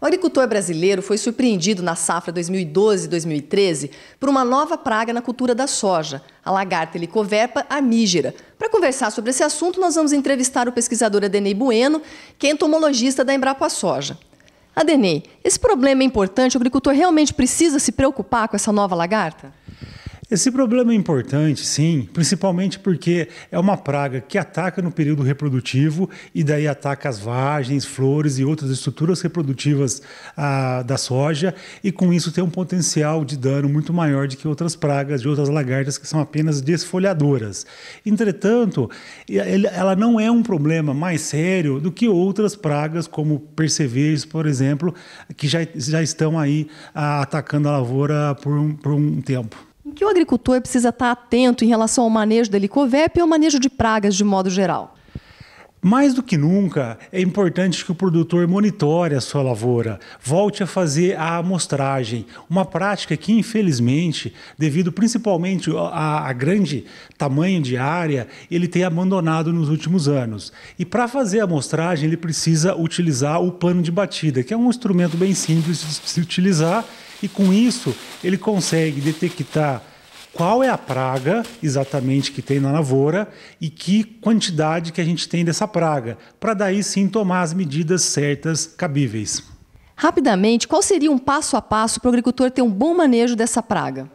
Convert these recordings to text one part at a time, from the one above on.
O agricultor brasileiro foi surpreendido na safra 2012-2013 por uma nova praga na cultura da soja, a lagarta helicoverpa armígera. Para conversar sobre esse assunto, nós vamos entrevistar o pesquisador Adenei Bueno, que é entomologista da Embrapa Soja. Adenei, esse problema é importante? O agricultor realmente precisa se preocupar com essa nova lagarta? Esse problema é importante, sim, principalmente porque é uma praga que ataca no período reprodutivo e daí ataca as vagens, flores e outras estruturas reprodutivas ah, da soja e com isso tem um potencial de dano muito maior do que outras pragas de outras lagartas que são apenas desfolhadoras. Entretanto, ela não é um problema mais sério do que outras pragas como percevejos, por exemplo, que já, já estão aí ah, atacando a lavoura por um, por um tempo que o agricultor precisa estar atento em relação ao manejo da helicovep e ao manejo de pragas de modo geral? Mais do que nunca, é importante que o produtor monitore a sua lavoura, volte a fazer a amostragem, uma prática que, infelizmente, devido principalmente a, a grande tamanho de área, ele tem abandonado nos últimos anos. E para fazer a amostragem, ele precisa utilizar o pano de batida, que é um instrumento bem simples de se utilizar, e com isso ele consegue detectar qual é a praga exatamente que tem na lavoura e que quantidade que a gente tem dessa praga, para daí sim tomar as medidas certas cabíveis. Rapidamente, qual seria um passo a passo para o agricultor ter um bom manejo dessa praga?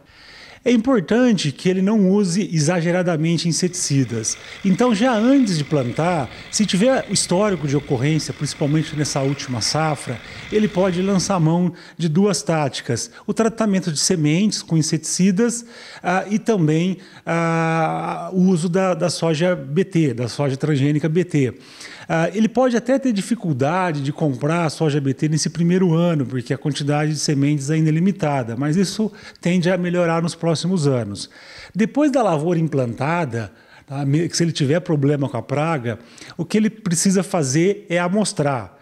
É importante que ele não use exageradamente inseticidas. Então, já antes de plantar, se tiver histórico de ocorrência, principalmente nessa última safra, ele pode lançar mão de duas táticas: o tratamento de sementes com inseticidas ah, e também ah, o uso da, da soja BT, da soja transgênica BT. Ah, ele pode até ter dificuldade de comprar a soja BT nesse primeiro ano, porque a quantidade de sementes ainda é limitada, mas isso tende a melhorar nos próximos anos. Depois da lavoura implantada, tá, se ele tiver problema com a praga, o que ele precisa fazer é amostrar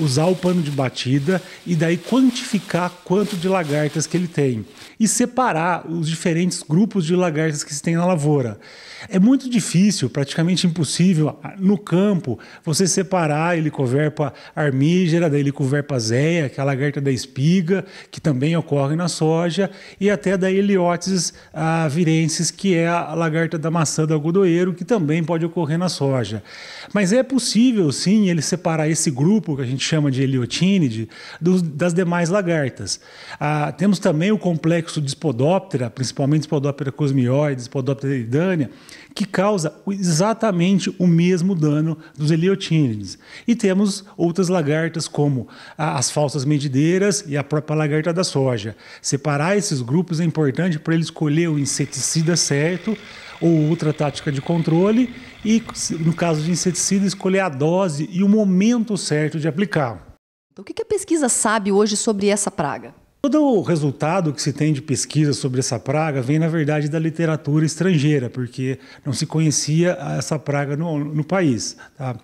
usar o pano de batida e daí quantificar quanto de lagartas que ele tem e separar os diferentes grupos de lagartas que se tem na lavoura. É muito difícil, praticamente impossível, no campo, você separar a helicoverpa armígera da helicoverpa zéia, que é a lagarta da espiga, que também ocorre na soja, e até da Heliotis virensis, que é a lagarta da maçã do algodoeiro, que também pode ocorrer na soja. Mas é possível, sim, ele separar esse grupo que a gente chama de Heliotínide, das demais lagartas. Ah, temos também o complexo de Spodoptera, principalmente Spodoptera cosmioides, Spodoptera eridânea, que causa exatamente o mesmo dano dos Heliotínides. E temos outras lagartas, como as falsas medideiras e a própria lagarta da soja. Separar esses grupos é importante para ele escolher o inseticida certo ou outra tática de controle e, no caso de inseticida, escolher a dose e o momento certo de aplicar. Então, o que a pesquisa sabe hoje sobre essa praga? Todo o resultado que se tem de pesquisa sobre essa praga vem, na verdade, da literatura estrangeira, porque não se conhecia essa praga no, no país. Tá?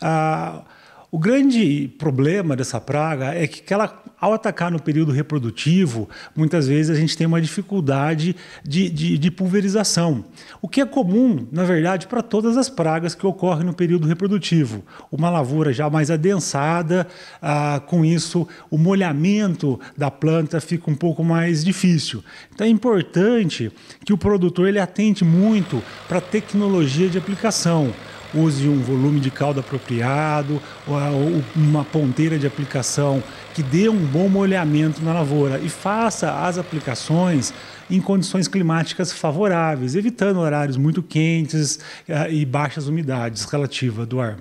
Ah, o grande problema dessa praga é que ela, ao atacar no período reprodutivo, muitas vezes a gente tem uma dificuldade de, de, de pulverização, o que é comum, na verdade, para todas as pragas que ocorrem no período reprodutivo. Uma lavoura já mais adensada, ah, com isso o molhamento da planta fica um pouco mais difícil. Então é importante que o produtor ele atente muito para a tecnologia de aplicação use um volume de caldo apropriado, uma ponteira de aplicação que dê um bom molhamento na lavoura e faça as aplicações em condições climáticas favoráveis, evitando horários muito quentes eh, e baixas umidades relativas do ar.